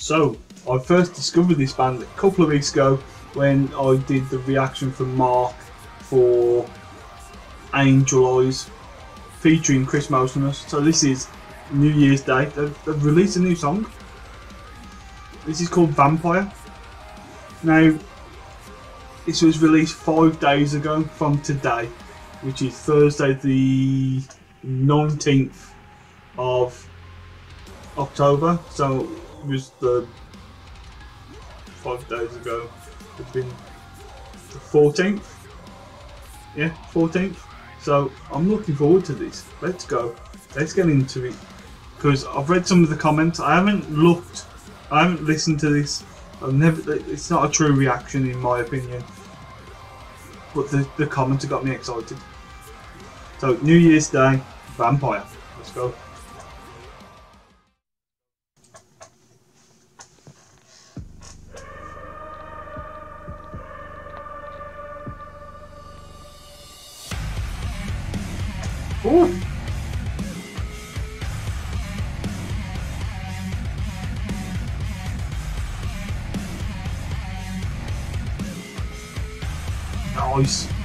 So, I first discovered this band a couple of weeks ago when I did the reaction from Mark for Angel Eyes featuring Chris Motionless. So, this is New Year's Day. They've, they've released a new song. This is called Vampyre. Now, this was released five days ago from today, which is Thursday, the 19th of October. So was the five days ago. It's been the 14th. Yeah, 14th. So I'm looking forward to this. Let's go. Let's get into it. Because I've read some of the comments. I haven't looked. I haven't listened to this. I've never. It's not a true reaction in my opinion. But the the comments have got me excited. So New Year's Day, Vampyre. Let's go. Ooh. Nice.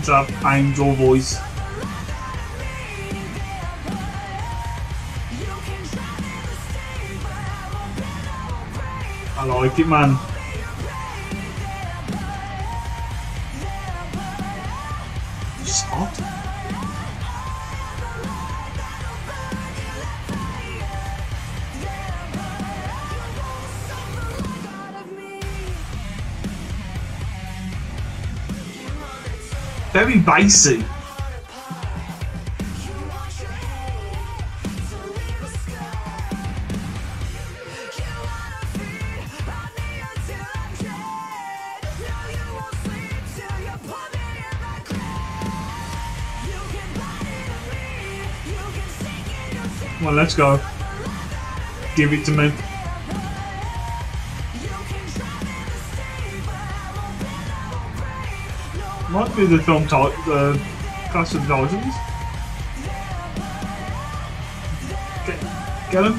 That angel voice. I like it, man. Very bassy. Well, let's go. Give it to me. Might be the film title, the Clash of Titans. Get, get him.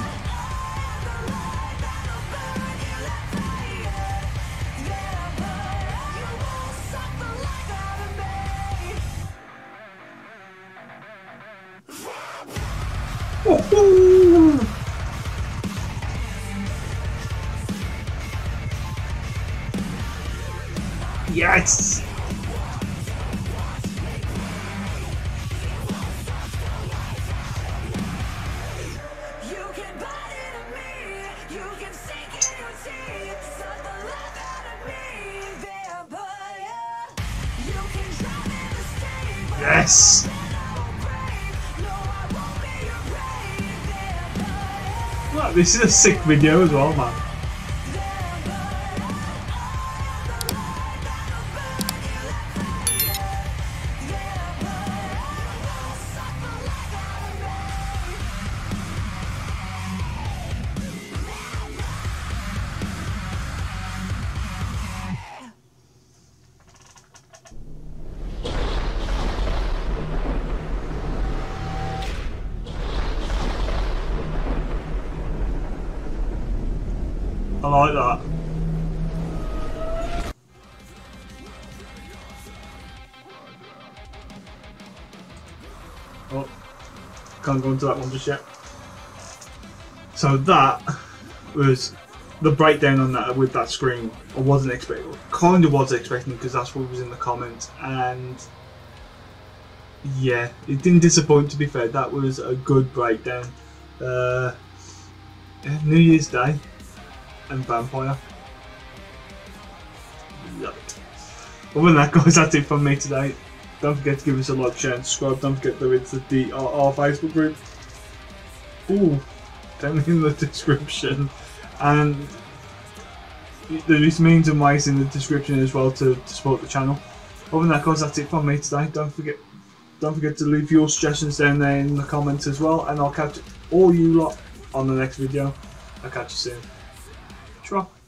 Yes! Vampire. Look, this is a sick video as well, man. I like that. Oh, can't go into that one just yet. So that was the breakdown on that with that screen. I wasn't expecting, kind of was expecting because that's what was in the comments, and yeah, it didn't disappoint. To be fair, that was a good breakdown. Uh, New Year's Day and Vampyre. Love it. Other than that, guys, that's it from me today. Don't forget to give us a like, share, and subscribe. Don't forget to it's the our Facebook group. Ooh, down in the description, and there is means and ways in the description as well to, to support the channel. other than that, guys, that's it from me today. Don't forget, don't forget to leave your suggestions down there in the comments as well, and I'll catch all you lot on the next video. I'll catch you soon. Ciao.